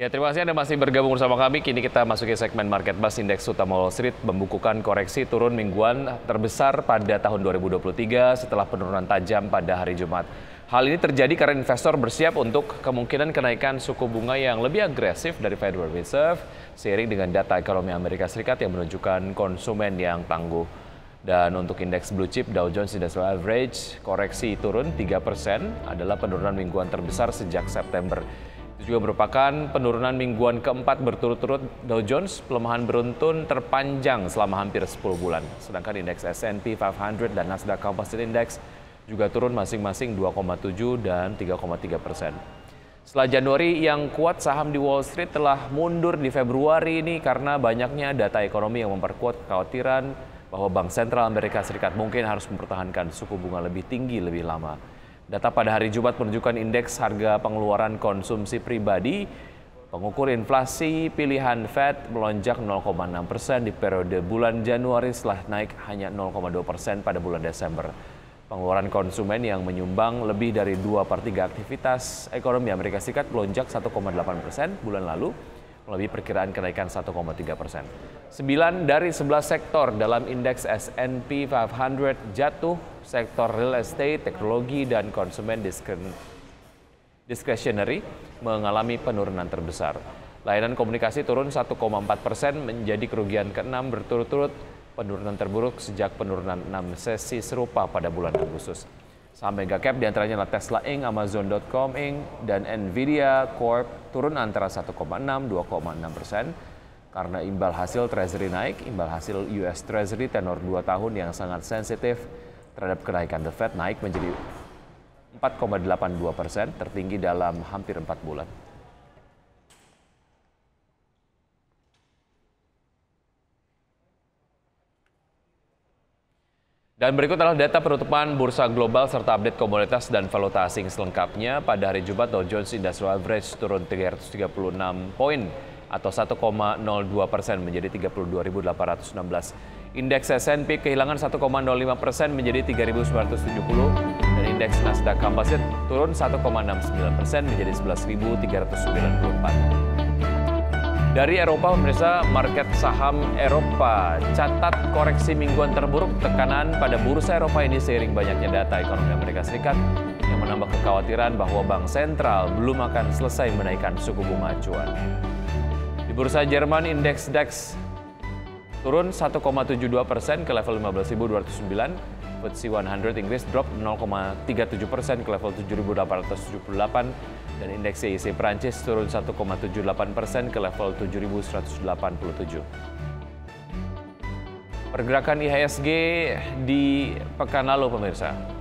Ya, terima kasih Anda masih bergabung bersama kami. Kini kita masuki segmen Market Bus Indeks utama Wall Street membukukan koreksi turun mingguan terbesar pada tahun 2023 setelah penurunan tajam pada hari Jumat. Hal ini terjadi karena investor bersiap untuk kemungkinan kenaikan suku bunga yang lebih agresif dari Federal Reserve seiring dengan data ekonomi Amerika Serikat yang menunjukkan konsumen yang tangguh. Dan untuk indeks blue chip Dow Jones Industrial Average koreksi turun 3 persen adalah penurunan mingguan terbesar sejak September. Itu juga merupakan penurunan mingguan keempat berturut-turut Dow Jones, pelemahan beruntun terpanjang selama hampir 10 bulan. Sedangkan indeks S&P 500 dan Nasdaq Composite Index juga turun masing-masing 2,7 dan 3,3 persen. Setelah Januari yang kuat saham di Wall Street telah mundur di Februari ini karena banyaknya data ekonomi yang memperkuat kekhawatiran bahwa Bank Sentral Amerika Serikat mungkin harus mempertahankan suku bunga lebih tinggi lebih lama. Data pada hari Jumat menunjukkan indeks harga pengeluaran konsumsi pribadi pengukur inflasi pilihan Fed melonjak 0,6 persen di periode bulan Januari setelah naik hanya 0,2 persen pada bulan Desember. Pengeluaran konsumen yang menyumbang lebih dari 2 per 3 aktivitas ekonomi Amerika Serikat melonjak 1,8 persen bulan lalu, melebihi perkiraan kenaikan 1,3 persen. 9 dari 11 sektor dalam indeks S&P 500 jatuh sektor real estate, teknologi, dan konsumen discretionary mengalami penurunan terbesar. Layanan komunikasi turun 1,4 persen menjadi kerugian ke-6 berturut-turut penurunan terburuk sejak penurunan 6 sesi serupa pada bulan Agustus. Saham cap di antaranya adalah Tesla Inc., Amazon.com Inc., dan Nvidia Corp turun antara 1,6 2,6 persen karena imbal hasil Treasury naik, imbal hasil US Treasury tenor 2 tahun yang sangat sensitif terhadap kenaikan The Fed naik menjadi 4,82 persen, tertinggi dalam hampir 4 bulan. Dan berikut adalah data penutupan bursa global serta update komoditas dan valuta asing selengkapnya. Pada hari Jumat, Dow Jones Industrial Average turun 336 poin atau 1,02 persen menjadi 32.816. Indeks S&P kehilangan 1,05 persen menjadi 3.970 dan indeks Nasdaq Composite turun 1,69 persen menjadi 11.394. Dari Eropa, pemirsa, market saham Eropa catat koreksi mingguan terburuk tekanan pada bursa Eropa ini seiring banyaknya data ekonomi Amerika Serikat yang menambah kekhawatiran bahwa Bank Sentral belum akan selesai menaikkan suku bunga acuan. Bursa Jerman, indeks DAX turun 1,72 persen ke level 15.209. FTSE 100 Inggris drop 0,37 persen ke level 7.878 dan indeks CIC Prancis turun 1,78 persen ke level 7.187. Pergerakan IHSG di pekan lalu pemirsa.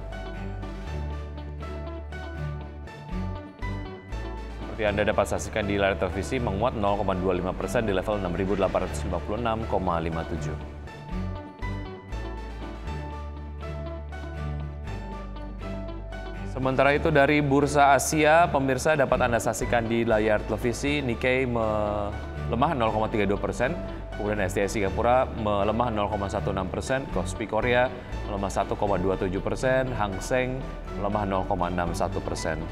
Seperti Anda dapat saksikan di layar televisi menguat 0,25 persen di level 6.856,57. Sementara itu dari Bursa Asia, pemirsa dapat Anda saksikan di layar televisi, Nikkei melemah 0,32 persen, kemudian STI Singapura melemah 0,16 persen, Kospi Korea melemah 1,27 persen, Hang Seng melemah 0,61 persen.